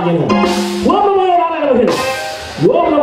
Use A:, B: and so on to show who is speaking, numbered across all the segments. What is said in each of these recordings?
A: 하기에는 원무의
B: 나라가
A: 되는 원무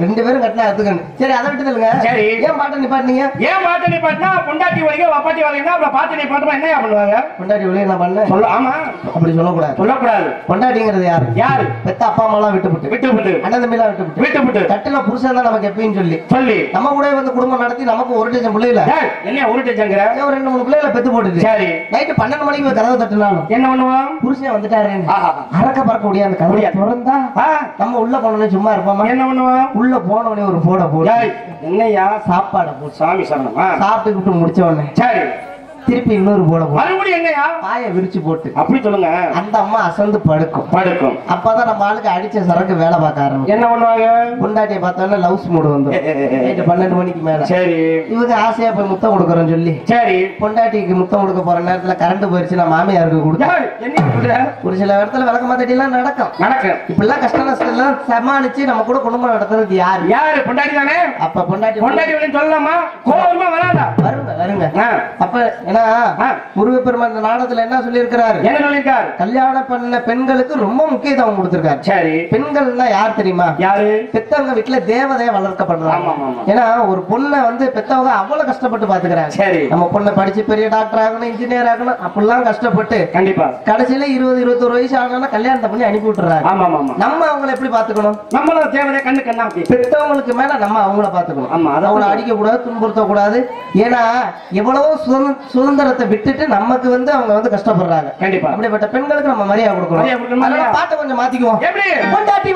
B: ரெண்டு பேரும் கட்டினா எடுத்துக்கணும். சரி அதை விட்டு
A: சரி.
B: ஏன் பாட்டை நிப்பாட்டினீங்க?
A: ஏன் பாட்டு நீ பாட்டினா பொண்டாட்டி வலிக்க வப்பாட்டி வலிக்கா அப்புறம் பாட்டு நீ பாட்டுமா என்னையா பண்ணுவாங்க?
B: பொண்டாட்டி ஒளி என்ன பண்ண
A: சொல்ல ஆமா.
B: அப்படி சொல்லக்கூடாது.
A: சொல்லக்கூடாது.
B: பொண்டாட்டிங்கிறது யாரு?
A: யாரு?
B: பெத்த அப்பா அம்மா எல்லாம் விட்டு விட்டு
A: விட்டு விட்டு
B: அண்ணன் தம்பி எல்லாம் விட்டு விட்டு
A: விட்டு விட்டு
B: கட்டில புருஷன் தான் நமக்கு எப்பயும் சொல்லி.
A: சொல்லி.
B: நம்ம கூட வந்து குடும்பம் நடத்தி நமக்கு ஒரு டஜன் பிள்ளைல
A: ஏய், என்னையா உருட்டு சங்கர
B: ஒரு ரெண்டு மூணு பிள்ளைகளை பெத்து போட்டுட்டு.
A: சரி.
B: நைட்டு பன்னெண்டு மணிக்கு கதவை தட்டினாலும்
A: என்ன பண்ணுவான்
B: புருஷன் வந்துட்டாரு. அறக்க பறக்க முடியாது அந்த கதவை. திறந்தா நம்ம உள்ள போனோடனே சும்மா இருப்போமா?
A: என்ன பண்ணுவான்
B: உள்ள போனோடனே ஒரு போட போடு
A: ஏய், என்னய்யா?
B: சாப்பாடை
A: சாமி சரணமா.
B: சாப்பிட்டு முடிச்ச உடனே.
A: சரி.
B: திருப்பி இன்னொரு போடு
A: மறுபடியும்
B: பாய விரிச்சு போட்டு.
A: அப்படி சொல்லுங்க.
B: அந்த அம்மா அசந்து படுக்கும்.
A: படுக்கும்.
B: அப்பதான் நம்ம ஆளுக்கு அடிச்ச சரக்கு வேலை பார்க்க ஆரம்பிக்கும்.
A: என்ன பண்ணுவாங்க?
B: பொண்டாட்டியை பார்த்தோன்னா லவ்ஸ் மூடு வந்து நைட்டு பன்னெண்டு மணிக்கு மேல.
A: சரி.
B: இவங்க ஆசையா போய் முத்தம் கொடுக்குறோம்னு சொல்லி.
A: சரி.
B: பொண்டாட்டிக்கு முத்தம் கொடுக்க போற நேரத்துல கரண்ட் போயிருச்சுன்னா மாமியாருக்கு கொடுத்தா
A: ஏய், என்ன சொல்ற
B: ஒரு சில இடத்துல விளக்க மாத்தட்டி எல்லாம் நடக்கும்.
A: நடக்கு
B: இப்பெல்லாம் கஷ்ட நஷ்டம் எல்லாம் சமாளிச்சு நம்ம கூட குடும்பம் நடத்துறது யாரு?
A: யாரு? பொண்டாட்டி தானே?
B: அப்ப பொண்டாட்டி
A: பொண்டாட்டி சொல்லலாமா? வராதா?
B: வருங்க வருங்க. அப்ப ஏன்னா. முருகப்பெருமான் இந்த நாடகத்துல என்ன சொல்லியிருக்கிறாரு?
A: என்ன சொல்லிருக்காரு
B: கல்யாணம் பண்ண பெண்களுக்கு ரொம்ப முக்கியத்துவம் கொடுத்திருக்காரு.
A: சரி.
B: பெண்கள்னா யார் தெரியுமா?
A: யாரு?
B: பெத்தவங்க வீட்டுல தேவதைய வளர்க்கப்படுறாங்க. ஏன்னா ஒரு பொண்ணை வந்து பெத்தவங்க அவ்வளவு கஷ்டப்பட்டு பாத்துக்கிறாங்க
A: சரி.
B: நம்ம பொண்ணை படிச்சு பெரிய டாக்டர் ஆகணும் இன்ஜினியர் ஆகணும் அப்படிலாம் கஷ்டப்பட்டு
A: கண்டிப்பா.
B: கடைசியில இருபது இருபத்தொரு வயசு ஆகணும்னா கல்யாணத்தை பண்ணி அனுப்பி விட்டுறாங்க
A: ஆமா ஆமா ஆமா.
B: நம்ம அவங்கள எப்படி பாத்துக்கணும்
A: நம்மளும் தேவையா கண்ணு கண்ணா
B: பெத்தவங்களுக்கு மேல நம்ம அவங்கள பாத்துக்கணும்
A: ஆமா, அதான்
B: அவங்கள அடிக்க கூடாது துன்புறுத்த கூடாது ஏன்னா எவ்வளவோ சுதந்திர- சுதந்திரத்தை விட்டுட்டு நமக்கு வந்து அவங்க வந்து கஷ்டப்படுறாங்க.
A: கண்டிப்பா.
B: அப்படிப்பட்ட பெண்களுக்கு நம்ம மரியாதை கொடுக்கணும். அதனால? பாட்டை கொஞ்சம் மாத்திக்குவோம். பொண்டாட்டி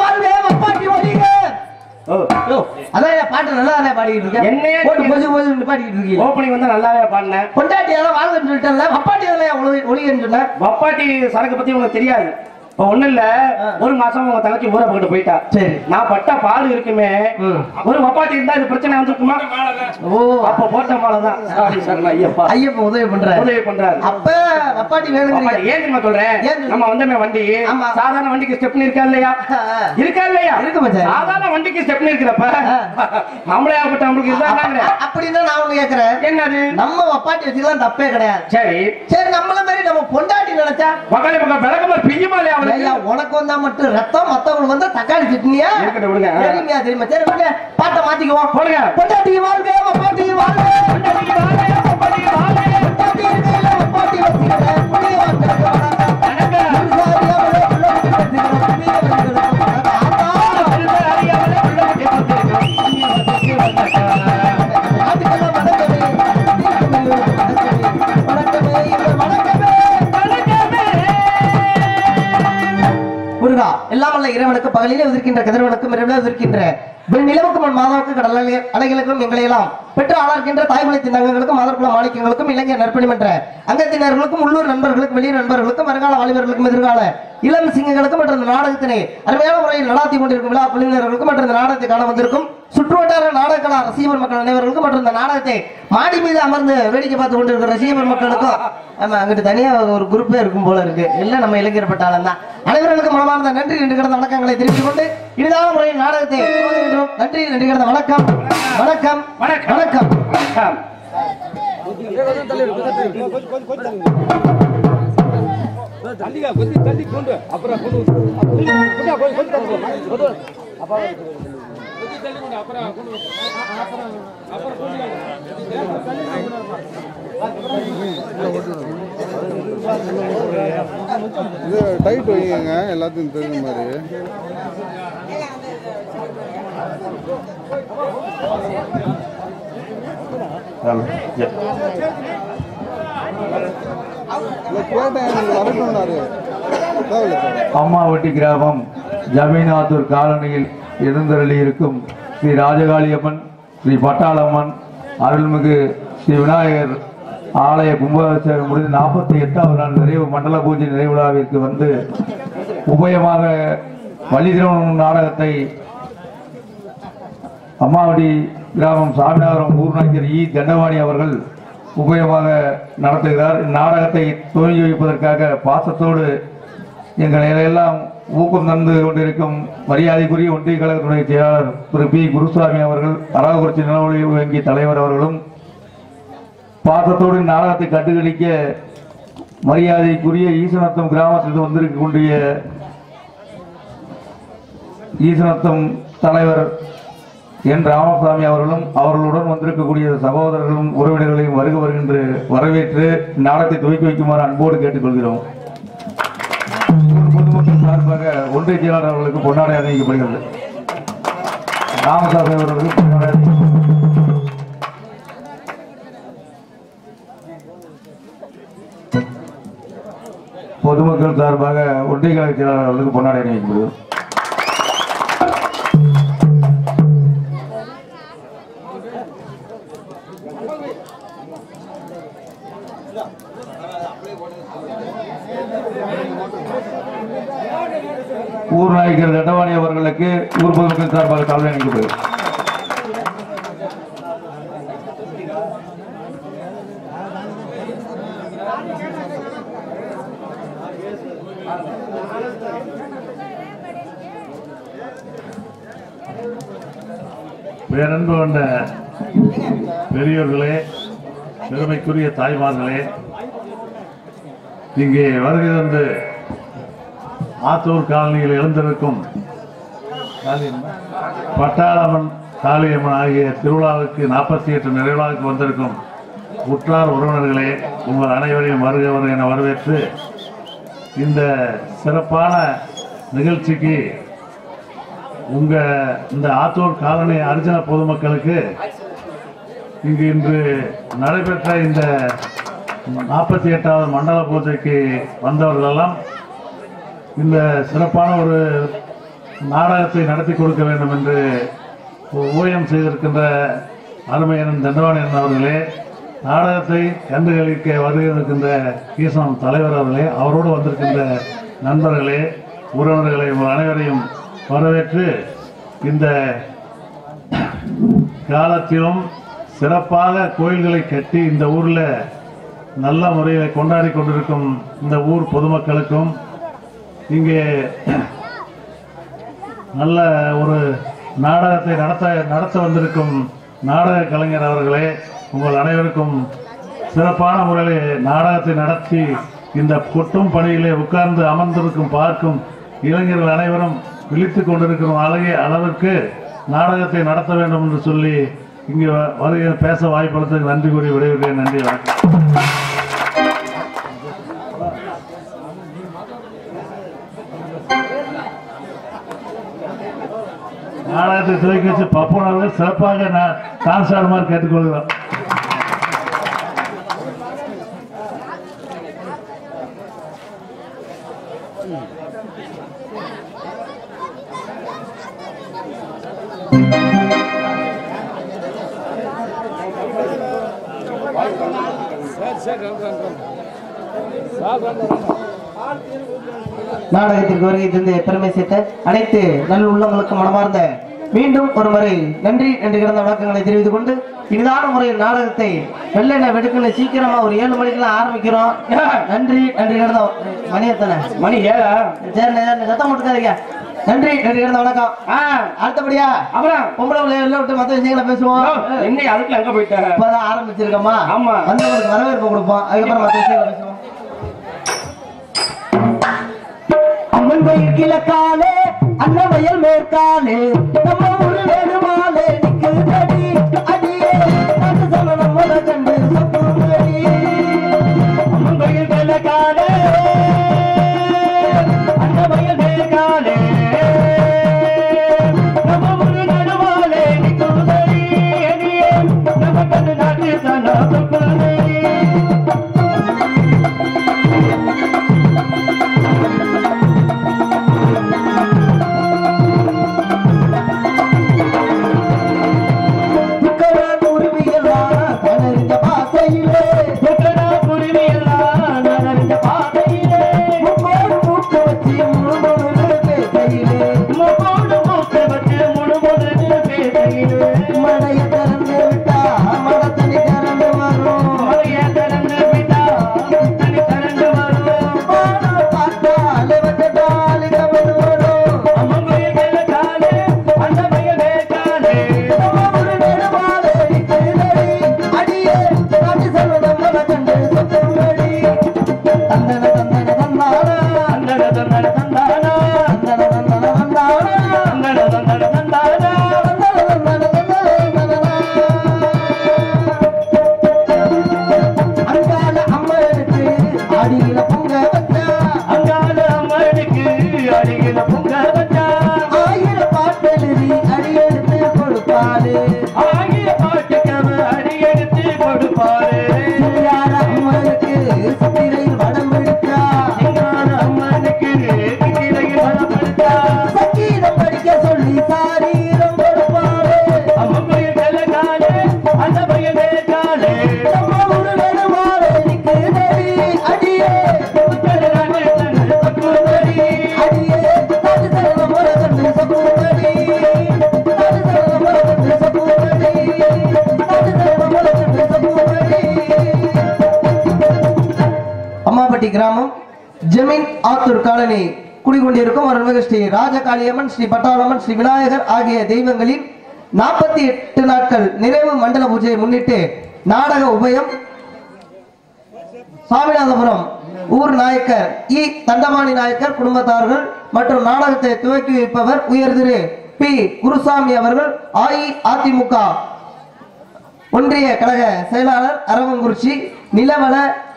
B: யோ, அதான் என் பாட்டு நல்லா பாடிக்கிட்டு இருக்கேன்
A: என்னையே
B: கொஞ்சம் கொஞ்சம் பாடிக்கிட்டு இருக்கீங்க.
A: ஓப்பனிங் வந்து நல்லாவே பாடினேன்.
B: பொண்டாட்டி எல்லாம் வாழ்கன்னு சொல்லிட்டேன்ல வப்பாட்டி எல்லாம் ஒழிகன்னு சொன்னேன்
A: வப்பாட்டி சரக்கு பத்தி உங்களுக்கு தெரியாது. ஒண்ணு இல்ல. ஒரு மாசம் உங்க தங்கச்சி ஊரை பக்கிட்டு போயிட்டா.
B: சரி.
A: நான் பட்ட பால் இருக்குமே. ஒரு வப்பாட்டி இருந்தா இது பிரச்சனை வந்திருக்குமா?
B: ஓ.
A: அப்ப போட்ட மாலை தான். ஐயப்பா.
B: ஐயப்பன் உதவி பண்றாரு.
A: உதவி பண்றாரு.
B: அப்ப வப்பாட்டி வேணுங்கிறீங்க.
A: வப்பாட்டி ஏன் சொல்றேன்? நம்ம வந்தமே வண்டி.
B: ஆமா.
A: சாதாரண வண்டிக்கு ஸ்டெப்னி இருக்கா இல்லையா? இருக்கா இல்லையா?
B: இருக்கு.
A: சாதாரண வண்டிக்கு ஸ்டெப்னி இருக்கிறப்ப நம்மளே ஆகப்பட்ட நம்மளுக்கு இதுதான்
B: அப்படின்னா நான் ஒண்ணு கேக்குறேன்.
A: என்னது?
B: நம்ம வப்பாட்டி வச்சுக்கலாம் தப்பே கிடையாது.
A: சரி.
B: சரி நம்மள மாதிரி நம்ம பொண்டாட்டி நினைச்சா?
A: பக்கத்துல பக்கம் விளக்கமா பிஞ்சுமாலே
B: ஐயா, உனக்கு வந்தா மட்டும் ரத்தம் மத்தவங்களுக்கு வந்தா தக்காளி சட்னியா?
A: இருக்கட்டும் விடுங்க.
B: தெரியுமா தெரியுமா சரி விடுங்க பாட்டை மாத்திக்குவோம்.
A: போடுங்க.
B: பொண்டாட்டி வாழ்க வப்பாட்டி வாழ்க பகலிலே உதிர்க்கின்ற கதிரவனுக்கும் இரவிலே உதிர்க்கின்ற நிலவுக்கு முன் மாதாவுக்கு கடல் அலைகளுக்கும் எங்களையெல்லாம் பெற்று ஆளார்க்கின்ற தாய்மொழி திண்ணங்களுக்கும் மதர்குல மாணிக்கங்களுக்கும் இளைஞர் நற்பணி மன்ற அங்கத்தினர்களுக்கும் உள்ளூர் நண்பர்களுக்கும் வெளியூர் நண்பர்களுக்கும் வருங்கால வாலிபர்களுக்கும் எதிர்கால இளம் சிங்கங்களுக்கும் மற்றும் இந்த நாடகத்தினை அருமையான முறையில் நடாத்தி கொண்டிருக்கும் விழா குழுவினர்களுக்கும் மற்றும் இந்த நாடகத்தை காண வந்திருக்கும் சுற்றுவட்டார நாடக கலா ரசிகர் மக்கள் அனைவர்களுக்கும் மற்றும் இந்த நாடகத்தை மாடி மீது அமர்ந்து வேடிக்கை பார்த்து கொண்டிருக்கிற ரசிகர் மக்களுக்கும் ஆமா அங்கிட்டு தனியா ஒரு குரூப்பே இருக்கும் போல இருக்கு. எல்லாம் நம்ம இளைஞர் பட்டாளம் தான் அனைவர்களுக்கும் மனமார்ந்த நன்றி என்று கிடந்த வணக்கங்களை தெரிவித்துக் கொண்டு இனிதான முறையில் நாடகத்தை நன்றி நன்றி கிடந்த வணக்கம். வணக்கம்
A: வணக்கம்.
B: வணக்கம்
A: வணக்கம்.
C: இது டைட் வைங்க எல்லாத்தையும் தெரிஞ்ச மாதிரி இல்லை கேட்டேன் எனக்கு வரட்டும்னாரு தேவையில்லை சார் Um,
D: அம்மாவட்டி கிராமம் ஜமீனாத்தூர் காலனியில் எழுந்தருளி இருக்கும் ஸ்ரீ ராஜகாளியம்மன் ஸ்ரீ பட்டாளம்மன் அருள்மிகு ஸ்ரீ விநாயகர் ஆலய கும்பாபிஷேகம் முடிந்து நாற்பத்தி எட்டாவது நாள் நிறைவு மண்டல பூஜை நிறைவு விழாவிற்கு வந்து உபயமாக வள்ளிதிரவன் நாடகத்தை அம்மாவடி கிராமம் சாமிநாதபுரம் ஊர்நாயக்கர் இ. தண்டவாணி அவர்கள் உபயோகமாக நடத்துகிறார். இந்நாடகத்தை துவங்கி வைப்பதற்காக பாசத்தோடு எங்களை எல்லாம் ஊக்கம் தந்து கொண்டிருக்கும் மரியாதைக்குரிய ஒன்றிய கழகத்துடைய செயலாளர் திரு. பி. குருசுவாமி அவர்கள் அரவக்குறிச்சி நிலவொழி வங்கி தலைவர் அவர்களும் பாசத்தோடு நாடகத்தை கட்டுக்கடிக்க மரியாதைக்குரிய ஈசனத்தம் கிராமத்திலிருந்து வந்திருக்கக்கூடிய ஈசனத்தம் தலைவர் என் ராமசாமி அவர்களும் அவர்களுடன் வந்திருக்கக்கூடிய சகோதரர்களும் உறவினர்களையும் வருக வருகின்ற வரவேற்று நாடகத்தை துவக்கி வைக்குமாறு அன்போடு கேட்டுக்கொள்கிறோம். பொதுமக்கள் சார்பாக ஒன்றிய செயலாளர் அவர்களுக்கு பொன்னாடை அணிவிக்கப்படுகிறது. ராமசாமி அவர்களுக்கு பொன்னாடை பொதுமக்கள் சார்பாக ஒன்றிய கழக செயலாளர் அவர்களுக்கு பொன்னாடை அணிவிக்கப்படுகிறது. நடிகர் தண்டவாணி அவர்களுக்கு ஊர் பொதுமக்கள் சார்பாக தலைமை அளிக்கப்படுகிறது
E: பேரன்பு கொண்ட பெரியோர்களே பெருமைக்குரிய தாய்மார்களே இங்கே வருகிறது ஆத்தூர் காலனியில் எழுந்திருக்கும் பட்டாளம்மன் காளியம்மன் ஆகிய திருவிழாவுக்கு நாற்பத்தி எட்டு நிறைவிழாவுக்கு வந்திருக்கும் உற்றார் உறவினர்களே உங்கள் அனைவரையும் வருகவர் என வரவேற்று இந்த சிறப்பான நிகழ்ச்சிக்கு உங்கள் இந்த ஆத்தூர் காலனி அர்ஜுன பொதுமக்களுக்கு இங்கு இன்று நடைபெற்ற இந்த நாற்பத்தி எட்டாவது மண்டல பூஜைக்கு வந்தவர்களெல்லாம் இந்த சிறப்பான ஒரு நாடகத்தை நடத்தி கொடுக்க வேண்டும் என்று ஊழியம் செய்திருக்கின்ற அருமையன் தண்டவாணியன் அவர்களே நாடகத்தை கண்டுகளிக்க வருகின்ற ஈசனம் தலைவர் அவர்களே அவரோடு வந்திருக்கின்ற நண்பர்களே உறவினர்களை அனைவரையும் வரவேற்று இந்த காலத்திலும் சிறப்பாக கோயில்களை கட்டி இந்த ஊரில் நல்ல முறையில் கொண்டாடி கொண்டிருக்கும் இந்த ஊர் பொதுமக்களுக்கும் இங்கே நல்ல ஒரு நாடகத்தை நடத்த நடத்த வந்திருக்கும் நாடக கலைஞர் அவர்களே உங்கள் அனைவருக்கும் சிறப்பான முறையில் நாடகத்தை நடத்தி இந்த கொட்டும் பணியிலே உட்கார்ந்து அமர்ந்திருக்கும் பார்க்கும் இளைஞர்கள் அனைவரும் விழித்து கொண்டிருக்கும் அழகிய அளவிற்கு நாடகத்தை நடத்த வேண்டும் என்று சொல்லி இங்கே வ- பேச வாய்ப்பளித்ததுக்கு நன்றி கூறி விடைபெறுகிறேன். நன்றி வணக்கம். நாடகத்தை துவக்கி வச்சு பப்பன் அவர்கள் சிறப்பாக நான் டான்ஸ் ஆடுமாறு கேட்டுக்கொள்கிறோம்.
B: நாடகத்திற்கு வருகை தந்து பெருமை சேர்த்த அனைத்து நல்ல உள்ளங்களுக்கு மனமார்ந்த மீண்டும் ஒரு முறை நன்றி என்று கிடந்த வணக்கங்களை தெரிவித்துக் கொண்டு இனிதான முறையில் நாடகத்தை வெள்ளெண்ண வெடுக்குன்னு சீக்கிரமா ஒரு ஏழு மணிக்கெல்லாம் ஆரம்பிக்கிறோம். நன்றி நன்றி கிடந்த மணி எத்தனை?
A: மணி ஏழா?
B: சரி சத்தம் போட்டுக்காதீங்க நன்றி நன்றி கிடந்த வணக்கம். அடுத்தபடியா?
A: அப்புறம்?
B: பொம்பளை பிள்ளைகளை விட்டு மத்த விஷயங்களை பேசுவோம்.
A: என்ன அதுக்குள்ள அங்க போயிட்ட?
B: இப்பதான் ஆரம்பிச்சிருக்கோமா?
A: ஆமா.
B: வந்தவங்களுக்கு வரவேற்பு கொடுப்போம். அதுக்கப்புறம் மத்த விஷயங்களை பேசுவோம். அம்மன் கோயில் கிழக்காலே அன்னவயல் மேற்காலே நம்ம ஊரு வேணுமாலே நிக்குதடி. அடியே நம்ம சமணம் முத கண்டு சொப்புங்கடி
A: அம்மன்
B: காலே கூடிக்கொண்டிருக்கும் அருள்மிகு ஸ்ரீ ராஜகாளியம்மன் ஸ்ரீ பட்டாளம்மன் ஸ்ரீ விநாயகர் ஆகிய தெய்வங்களின் நாற்பத்தி எட்டு நாட்கள் நிறைவு மண்டல பூஜையை முன்னிட்டு நாடக உபயம். சாமிநாதபுரம் ஊர் நாயக்கர் இ. தண்டமாணி நாயக்கர் குடும்பத்தார்கள் மற்றும் நாடகத்தை துவக்கி வைப்பவர் உயர் திரு. பி. குருசாமி அவர்கள் அஇஅதிமுக ஒன்றிய கழக செயலாளர் அரவங்குறிச்சி நிலவள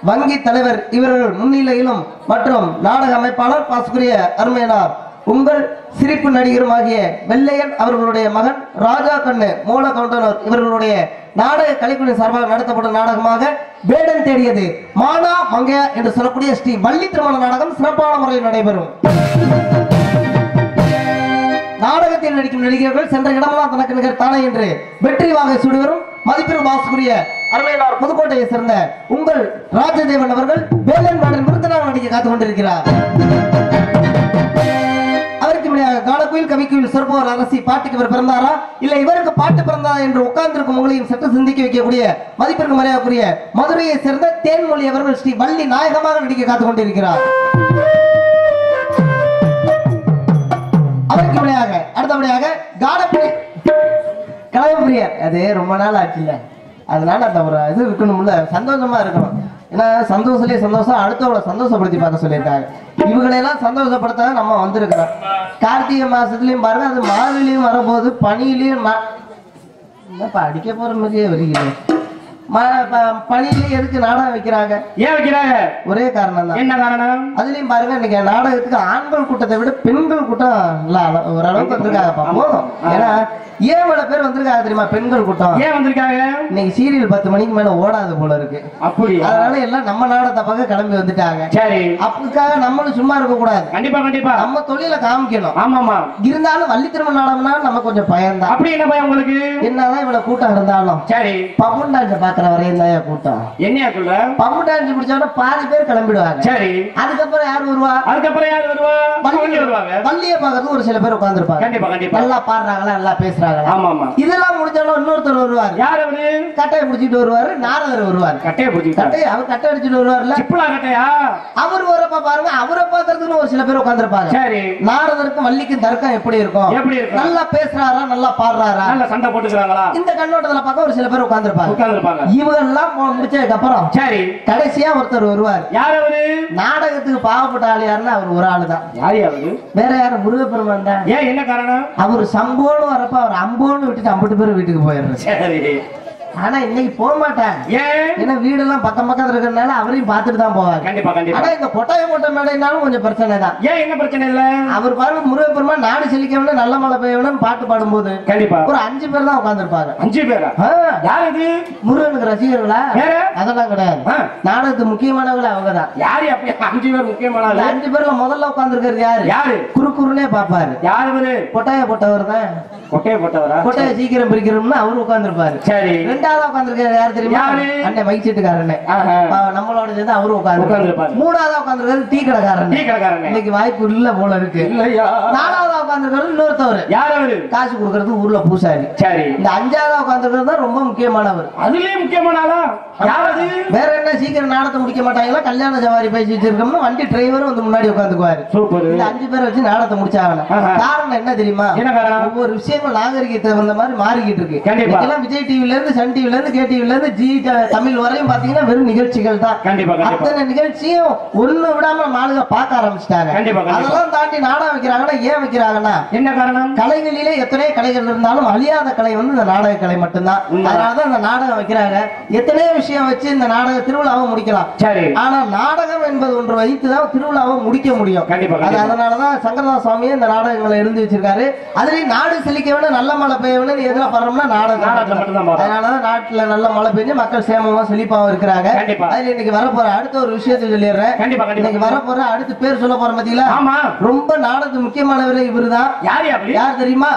B: வங்கி தலைவர் இவர்கள் முன்னிலையிலும் மற்றும் நாடக அமைப்பாளர் பாசுக்குரிய அருமையனார். உங்கள் சிரிப்பு நடிகரும் ஆகிய வெள்ளையன் அவர்களுடைய மகன் ராஜா கண்ணு மூல கவுண்டனர் இவர்களுடைய நாடக கலைக்குழு சார்பாக நடத்தப்படும் நாடகமாக வேடன் தேடியது மானா மங்கையா என்று சொல்லக்கூடிய ஸ்ரீ வள்ளி திருமண நாடகம் சிறப்பான முறையில் நடைபெறும். நாடகத்தில் நடிக்கும் நடிகர்கள் சென்ற இடமெல்லாம் தனக்கு நிகர் தானே என்று வெற்றி வாங்க சுடுவரும் மதிப்பெரும் வாசுக்குரிய அருமையினார் புதுக்கோட்டையை சேர்ந்த உங்கள் ராஜதேவன் அவர்கள் வேலன் பாடல் விருந்தினர் நடிக்க காத்துக் கொண்டிருக்கிறார். அவருக்கு முன்னாக காலக்குயில் கவிக்குயில் சொற்பவர் அரசி பாட்டுக்கு இவர் பிறந்தாரா? இல்ல இவருக்கு பாட்டு பிறந்தாரா என்று உட்கார்ந்திருக்கும் உங்களையும் சற்று சிந்திக்க வைக்கக்கூடிய மதிப்பிற்கு மரியாதைக்குரிய மதுரையை சேர்ந்த தேன்மொழி அவர்கள் ஸ்ரீ வள்ளி நாயகமாக நடிக்க காத்துக் கொண்டிருக்கிறார். அவருக்கு விடையாக அடுத்தபடியாக காடப்பிரி கலகப்பிரியர் அது ரொம்ப நாள் ஆச்சுல்ல. அதனால அந்த ஒரு இது இருக்கணும்ல சந்தோஷமா இருக்கணும். ஏன்னா சந்தோஷத்துலயே சந்தோஷம் அடுத்தவங்களை சந்தோஷப்படுத்தி பார்க்க சொல்லியிருக்காங்க. இவங்களையெல்லாம் சந்தோஷப்படுத்த நம்ம வந்திருக்கிறோம். கார்த்திகை மாசத்துலயும் பாருங்க அது மார்கழியும் வரும்போது பனியிலையும் என்னப்பா அடிக்க போற மாதிரியே வருகிறேன் பணியில எதுக்கு நாடகம் வைக்கிறாங்க?
A: ஏன் வைக்கிறாங்க?
B: ஒரே காரணம் தான்
A: என்ன காரணம்?
B: அதுலயும் பாருங்க இன்னைக்கு நாடகத்துக்கு ஆண்கள் கூட்டத்தை விட பெண்கள் கூட்டம் ஓரளவுக்கு வந்திருக்காங்கப்பா போதும். ஏன்னா ஏன் இவ்வளவு பேர் வந்திருக்காங்க தெரியுமா பெண்கள் கூட்டம்?
A: ஏன் வந்திருக்காங்க?
B: இன்னைக்கு சீரியல் பத்து மணிக்கு மேல ஓடாது போல இருக்கு.
A: அப்படியா?
B: அதனால எல்லாம் நம்ம நாடகத்தை பார்க்க கிளம்பி வந்துட்டாங்க.
A: சரி.
B: அதுக்காக நம்மளும் சும்மா இருக்க கூடாது
A: கண்டிப்பா கண்டிப்பா.
B: நம்ம தொழிலை காமிக்கணும்.
A: ஆமாமா.
B: இருந்தாலும் வள்ளி திரும்ப நாடகம்னா நம்ம கொஞ்சம் பயம்தான்.
A: அப்படி என்ன பயம் உங்களுக்கு?
B: என்னதான் இவ்வளவு கூட்டம் இருந்தாலும்.
A: சரி.
B: பம்பு டான்ஸ் பாக்குற வரையும் தான் கூட்டம்?
A: என்னையா சொல்ற?
B: பம்பு டான்ஸ் பிடிச்சவன பாதி பேர் கிளம்பிடுவாங்க.
A: சரி.
B: அதுக்கப்புறம் யார் வருவா?
A: அதுக்கப்புறம் யார் வருவா? வள்ளி வருவாங்க.
B: வள்ளிய பார்க்கறது ஒரு சில பேர் உட்கார்ந்துருப்பாங்க.
A: கண்டிப்பா கண்டிப்பா.
B: நல்லா பாடுறாங்களா நல்லா பேசுறாங்களா?
A: ஆமா ஆமா
B: இதெல்லாம் முடிஞ்சாலும் இன்னொருத்தர் வருவார்.
A: யார் அவரு?
B: கட்டையை பிடிச்சிட்டு வருவாரு நாரதர் வருவார்.
A: கட்டையை பிடிச்சிக்கிட்டாரு
B: கட்டையை அவர் கட்டை அடிச்சுட்டு வருவார்ல
A: சிப்புலா கட்டையா?
B: அவர் வரப்ப பாருங்க அவரை பார்க்கறதுன்னு ஒரு சில பேர் உட்கார்ந்துருப்பாங்க.
A: சரி.
B: நாரதருக்கும் வள்ளிக்கும் தர்க்கம் எப்படி இருக்கும்?
A: எப்படி இருக்கும்?
B: நல்லா பேசுறாரா நல்லா பாடுறாரா?
A: நல்ல சண்டை போட்டுக்கிறாங்களா?
B: இந்த கண்ணோட்டத்துல பார்க்க ஒரு சில பேர் உட்கார்ந்துருப்பாங்க.
A: உட்கார்ந்துருப்பாங்க.
B: இவங்கெல்லாம் முடிச்சதுக்கு அப்புறம்
A: சரி.
B: கடைசியா ஒருத்தர் வருவார்.
A: யார் அவரு?
B: நாடகத்துக்கு பாவப்பட்ட ஆள் யாருன்னா அவர் ஒரு ஆளு தான்.
A: யார் அவரு?
B: வேற யாரும் முருகப்பெருமான் தான்.
A: ஏன் என்ன காரணம்?
B: அவர் சம்போன்னு வரப்ப அவர் அம்போன்னு விட்டுட்டு அம்பட்டு பேர் வீட்டுக்கு போயிடுறாரு.
A: சரி.
B: ஆனா இன்னைக்கு போக மாட்டாங்க
A: ஏன்?
B: ஏன்னா வீடெல்லாம் பக்கம் பக்கத்துல இருக்கிறதுனால அவரையும் பார்த்துட்டு தான் போவாங்க
A: கண்டிப்பா கண்டிப்பா.
B: ஆனா இந்த கொட்டாய மூட்டை மேடைனாலும் கொஞ்சம் பிரச்சனை தான்.
A: ஏன் என்ன பிரச்சனை இல்ல
B: அவர் பாருங்க முருகப்பெருமான் நாடு செழிக்கணும் நல்ல மழை பெய்யணும்னு பாட்டு பாடும்போது.
A: கண்டிப்பா.
B: ஒரு அஞ்சு பேர் தான் உட்கார்ந்துருப்பாங்க
A: அஞ்சு பேரா? யார் இது
B: முருகனுக்கு ரசிகர்களா? அதெல்லாம் கிடையாது. நாடகத்துக்கு முக்கியமானவங்கள அவங்கதான்
A: யாரு அப்படி? அஞ்சு பேர் முக்கியமான
B: இந்த
A: ஆளு?
B: அஞ்சு பேர்ல முதல்ல உட்கார்ந்துருக்கிறது யாரு?
A: யாரு?
B: குறு குறுனே பாப்பாரு
A: யார்
B: கொட்டாய போட்டவர் தான்.
A: கொட்டையை போட்டவரா?
B: கொட்டாய சீக்கிரம் பிரிக்கிறோம்னு அவரு உட்கார்ந்துருப்பாரு.
A: சரி.
B: ரெண்டாவது யார் தெரியுமா?
A: யாரு?
B: அண்ணன் மைக் செட்டுக்காரனே
A: ஆஹா.
B: நம்மளோட சேர்ந்து அவரு உட்கார்ந்து
A: உட்கார்ந்திருப்பாரு.
B: மூணாவது உட்கார்ந்துருக்காரு டீ கடைக்காரன்.
A: டீ கடைக்காரனே.
B: இன்னைக்கு வாய்ப்பு இல்ல போல இருக்கு. நாலாவது உட்கார்ந்துருக்காரு இன்னொருத்தவர்.
A: யார் அவரு?
B: காசு கொடுக்கறது ஊர்ல பூசாரி.
A: சரி.
B: இந்த அஞ்சாவது உட்கார்ந்துருக்கிறது தான் ரொம்ப முக்கியமானவர்.
A: முக்கியமான ஆளா?
B: வேற என்ன சீக்கிரம் நாடகத்தை முடிக்க மாட்டாங்களா? கல்யாண சவாரி பேசி வச்சிருக்கோம்னு வண்டி டிரைவரும் வந்து முன்னாடி உட்காந்துக்குவாரு
A: சூப்பர்.
B: இந்த அஞ்சு பேரை வச்சு நாடகத்தை முடிச்சாகணும். காரணம் என்ன தெரியுமா? ஒவ்வொரு விஷயங்கள் நாகரிகத்தை வந்த மாதிரி மாறிக்கிட்டு இருக்கு. விஜய் டிவில இருந்து சன் டிவில இருந்து கே டிவில இருந்து ஜி தமிழ் வரையும் பாத்தீங்கன்னா வெறும் நிகழ்ச்சிகள் தான்
A: கண்டிப்பா.
B: அத்தனை நிகழ்ச்சியும் ஒண்ணு விடாம நாளுக பார்க்க ஆரம்பிச்சிட்டாங்க. அதெல்லாம் தாண்டி நாடகம் வைக்கிறாங்கன்னா ஏன் வைக்கிறாங்கன்னா
A: என்ன காரணம்
B: கலைகளிலே எத்தனையோ கலைகள் இருந்தாலும் அழியாத கலை வந்து இந்த நாடக கலை மட்டும்தான். அதனாலதான் இந்த நாடகம் வைக்கிறாங்க எத்தனையோ விஷயம் வச்சு இந்த நாடக திருவிழாவை முடிக்கலாம்
A: சரி
B: ஆனா நாடகம் என்பது ஒன்று வைத்துதான் திருவிழாவை முடிக்க முடியும் அது. அதனாலதான் சங்கரதாஸ் சுவாமியே இந்த நாடகங்களை எழுதி வச்சிருக்காரு அதுலயும் நாடு செழிக்க வேணும் நல்ல மழை பெய்ய வேணும் எதுல படுறோம்னா நாடகம். அதனாலதான் நாட்டுல நல்ல மழை பெஞ்சு மக்கள் சேமமா செழிப்பாவும் இருக்கிறாங்க. அதுல இன்னைக்கு வரப்போற அடுத்த ஒரு விஷயத்தை சொல்லிடுறேன். இன்னைக்கு வரப்போற அடுத்து பேர் சொல்ல போற பாத்தீங்களா?
A: ஆமா.
B: ரொம்ப நாடகத்துக்கு முக்கியமானவர் இவருதான்.
A: யார் அப்படி?
B: யார் தெரியுமா?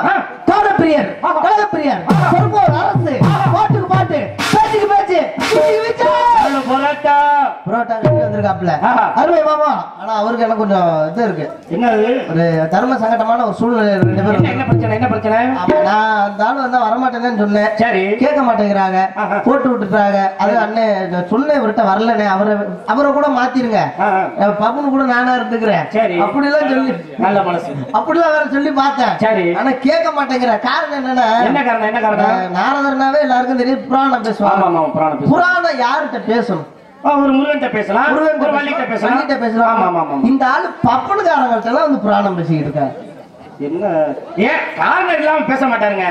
B: காலப்பிரியர் பொறுப்போர் அரசு. பாட்டுக்கு பாட்டு. பேச்சுக்கு பேச்சு.
A: சொல்ல போராட்டா
B: கட்டி வந்திருக்காப்ல. அருமை மாமா. ஆனா அவருக்கு எனக்கு கொஞ்சம் இது இருக்கு.
A: என்னது?
B: ஒரு தர்ம சங்கடமான ஒரு சூழ்நிலை ரெண்டு
A: என்ன
B: பேரும்
A: என்ன பிரச்சனை என்ன பிரச்சனை?
B: நான் அந்த ஆள் வந்தா வரமாட்டேன்னு சொன்னேன்.
A: சரி.
B: கேட்க மாட்டேங்கிறாங்க. போட்டு விட்டுட்டாங்க. அது அண்ணன் நான் சொன்னேன் இவர்கிட்ட வரலனே அவரை அவரை கூட மாத்திருங்க. பப்புனு கூட நானா இருந்துக்கிறேன். சொல்லி
A: நல்ல மனசு.
B: அப்படிலாம் வேற சொல்லி பார்த்தேன்.
A: சரி.
B: ஆனா கேட்க மாட்டேங்கிற காரணம் என்னன்னா
A: என்ன காரணம் என்ன காரணம்?
B: அஹ் நாரதர்னாவே எல்லாருக்கும் தெரியும் புராணம் பேசுவாங்க.
A: புராணம்
B: யார்கிட்ட பேசணும்?
A: ஒரு முருகன்ட்ட பேசலாம்.
B: முருகன்கிட்ட
A: ஒரு வள்ளிகிட்ட
B: பேசலாம்,
A: பேசலாம். ஆமா ஆமா ஆமா
B: இந்த ஆளு பப்பனுக்காரங்கள்ட்ட எல்லாம் வந்து புராணம் பேசிக்கிட்டு இருக்காரு
A: என்ன? ஏன் காரணம் இல்லாம பேச மாட்டாருங்க.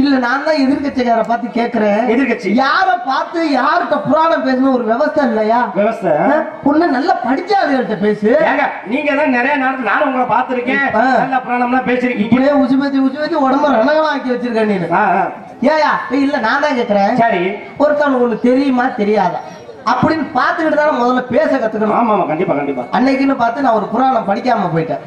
B: இல்ல நான் தான் எதிர்கட்சிக்கார பார்த்து கேக்குறேன்.
A: எதிர்க்கட்சி
B: யார பார்த்து யார்கிட்ட புராணம் பேசணும் ஒரு விவசாயம் இல்லையா?
A: விவசாய
B: அஹ், பொண்ணு நல்ல படிச்ச ஆளுகள்கிட்ட பேசு.
A: ஏங்க நீங்க தான் நிறைய நேரத்துல நானும் உங்களை பார்த்திருக்கேன். நல்ல புராணம்லாம் பேசிருக்கீங்க.
B: இப்படியே உச்சி பத்தி உச்சி பத்தி உடம்ப ரணகளா ஆக்கி வச்சிருக்க நீ ஏய், இல்ல நான் தான் கேக்குறேன்.
A: சரி.
B: ஒருத்தவனுக்கு ஒண்ணு தெரியுமா தெரியாதா? அப்படின்னு பார்த்துக்கிட்டு தானே முதல்ல பேச கத்துக்கணும்
A: ஆமா ஆமா கண்டிப்பா கண்டிப்பா
B: அன்னைக்குன்னு பார்த்து நான் ஒரு புராணம் படிக்காம போயிட்டேன்.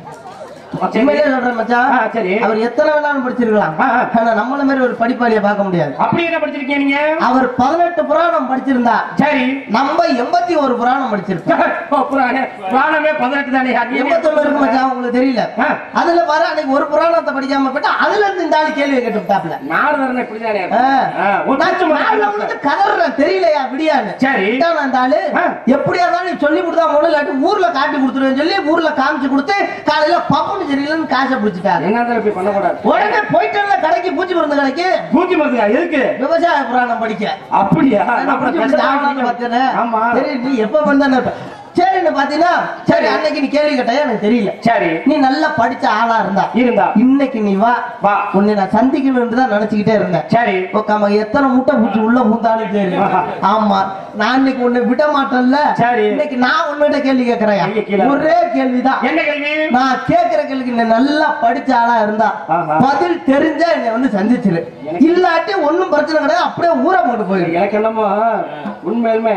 B: உண்மையிலே சொல்றேன் மச்சான்
A: ஆ, சரி.
B: அவர் எத்தனை வேணாலும் படிச்சிருக்கலாம்
A: ஆ, ஆ.
B: ஆனா நம்மள மாதிரி ஒரு படிப்பாளியை பார்க்க முடியாது
A: அப்படி என்ன படிச்சிருக்கீங்க நீங்க
B: அவர் பதினெட்டு புராணம் படிச்சிருந்தா
A: சரி
B: நம்ம எண்பத்தி ஒரு புராணம் படிச்சிருக்கோம்
A: ஓ, புராணம். புராணமே பதினெட்டு தானே அது என்ன
B: எண்பத்தொன்னு இருக்கு மச்சான் உங்களுக்கு தெரியல
A: ஆ.
B: அதுல வர அன்னைக்கு ஒரு புராணத்தை படிக்காம போயிட்டா அதுல இருந்து இந்த ஆளு கேள்வி கேட்டு விட்டாப்ல
A: நாரதரன் இப்படிதானே
B: ஆ.
A: ஆ, ஒரு
B: நான்
A: நிமிஷம்
B: நாலு
A: மட்டும்
B: வந்து கதறேன் தெரியலையா விடியான்னு
A: சரி.
B: ஆளு. எப்படியா இருந்தாலும் சொல்லி கொடுத்தா இல்லாட்டி ஊர்ல காட்டி கொடுத்துருவேன் சொல்லி ஊர்ல காமிச்சு கொடுத்து காலையில பப்புன்னு சரியில்லைன்னு காசை பிடிச்சிட்டாரு.
A: என்ன இப்படி பண்ணக்கூடாது.
B: உடனே போயிட்டு கடைக்கு பூச்சி மருந்து கடைக்கு.
A: பூச்சி மருந்துங்க எதுக்கு?
B: விவசாய புராணம் படிக்க.
A: அப்படியா?
B: மருந்து சரி நீ எப்ப வந்தானே சரின்னு பாத்தீங்கன்னா சரி அன்னைக்கு நீ கேள்வி கேட்டா எனக்கு தெரியல.
A: சரி.
B: நீ நல்லா படிச்ச ஆளா இருந்தா
A: இருந்தா.
B: இன்னைக்கு நீ வா.
A: வா.
B: உன்னை நான் சந்திக்கணும்னு தான் நினைச்சுக்கிட்டே இருந்தேன்.
A: சரி.
B: உக்காம எத்தனை முட்டை பூச்சி உள்ள பூந்தாலும் சரி ஆமா. நான் இன்னைக்கு உன்னை விட மாட்டேன்ல.
A: சரி.
B: இன்னைக்கு நான் உன்னிட்ட கேள்வி கேட்கிறேன்
A: கீழே.
B: ஒரே கேள்விதான்
A: என்ன கேள்வி?
B: நான் கேக்குற கேள்விக்கு நீ நல்லா படிச்ச ஆளா இருந்தா. பதில் தெரிஞ்சா என்னை வந்து சந்திச்சிரு. இல்லாட்டி ஒண்ணும் பிரச்சனை கிடையாது. அப்படியே ஊரை போட்டு போயிரு.
A: எனக்கு என்னமோ உண்மையிலுமே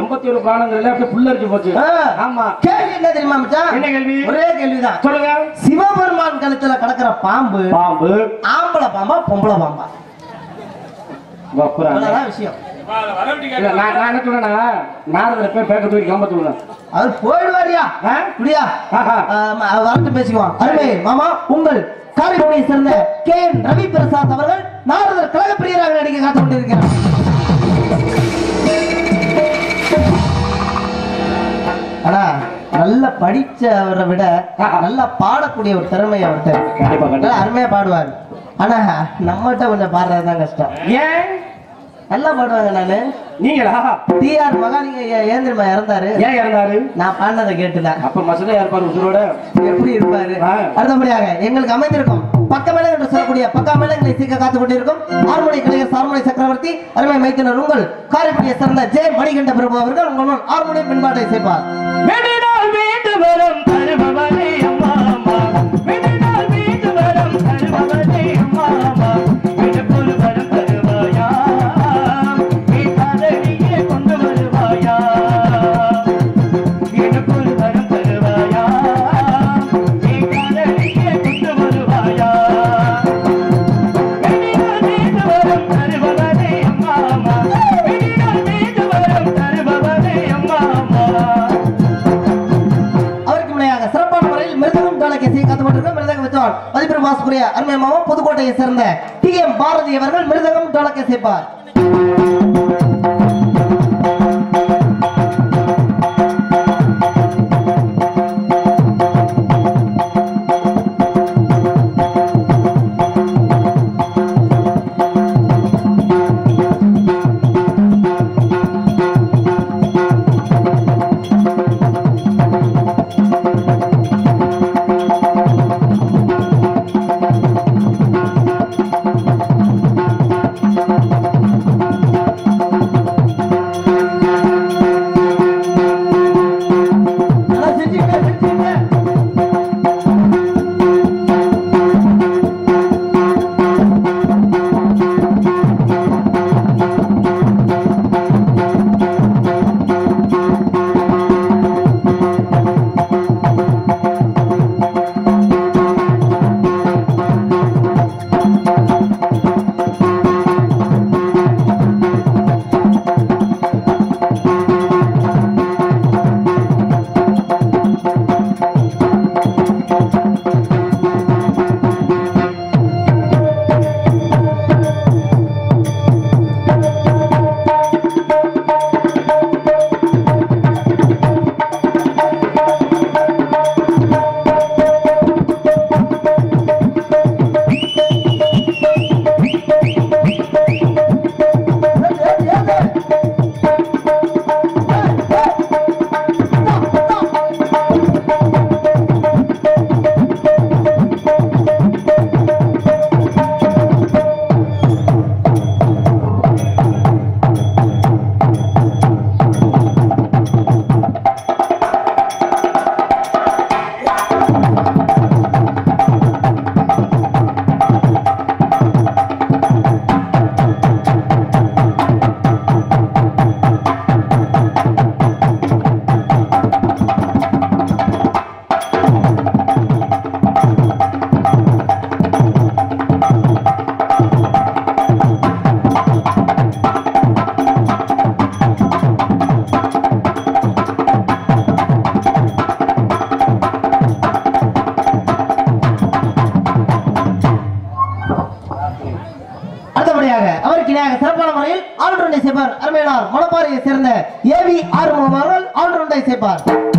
A: எண்பத்தி ஒரு பிராணங்கள்ல அப்படியே புல்லரிச்சு போச்சு.
B: ஆ.
A: ஆமா.
B: கேள்வி என்ன தெரியுமா மச்சான்?
A: என்ன கேள்வி?
B: ஒரே கேள்விதான்.
A: சொல்லுங்க.
B: சிவபெருமான் கழுத்துல கிடக்குற பாம்பு
A: பாம்பு.
B: ஆம்பளை பாம்பா பொம்பளை பாம்பா?
A: வப்புறாங்க.
B: அவ்வளவுதான் விஷயம்.
A: நான் என்ன சொன்னேன்னா நாரதர் போய் பேக்க தூக்கி கிளம்ப சொல்லுவேன்
B: அவர் போயிடுவாரியா? அவர் வரட்டு பேசிக்குவான் அருமை. மாமா உங்கள் காரைக்குடியை சேர்ந்த கே என் ரவி பிரசாத் அவர்கள் நாரதர் கழக பிரியராக நடிக்க காத்து கொண்டிருக்கிறார். ஆனா நல்ல படிச்சவரை விட நல்லா பாடக்கூடிய ஒரு திறமை அவர்கிட்ட அருமையா பாடுவார். ஆனா நம்மகிட்ட கொஞ்சம் பாடுறதுதான் கஷ்டம்.
A: ஏன்?
B: நல்லா பாடுவாங்க நானு.
A: நீங்களா?
B: டிஆர் மகாலிங்க ஐயா ஏன் தெரியுமா இறந்தாரு?
A: ஏன் இறந்தாரு?
B: நான் பாடினதை கேட்டுதான்.
A: அப்ப மசதா இருப்பாரு உசுரோட
B: எப்படி இருப்பாரு. அடுத்தபடியாக எங்களுக்கு அமைந்திருக்கும் பக்க மேளம் என்று சொல்லக்கூடிய பக்க மேளங்களை சீக்க காத்து கொண்டிருக்கும் ஆறுமணி கலைஞர் சார்மணி சக்கரவர்த்தி அருமை மைத்தினர் உங்கள் காரைக்குடியை சேர்ந்த ஜெய மணிகண்ட பிரபு அவர்கள் உங்கள் முன் ஆறுமணி பின்பாட்டை சேர்ப்பார்.
A: வெடினால் வேண்டு வரும் தருபவனே
B: மதிப்பெரும் வாசக்குரிய அருமை மாமா புதுக்கோட்டையை சேர்ந்த டி எம் பாரதி அவர்கள் மிருதகம் டாலக்கை சேர்ப்பார். ஆல்ரவுண்டை சேர்ப்பார். அருமையானார் மணப்பாறையை சேர்ந்த ஏவி ஆறுமுகம் அவர்கள் ஆல்ரவுண்டை சேர்ப்பார்.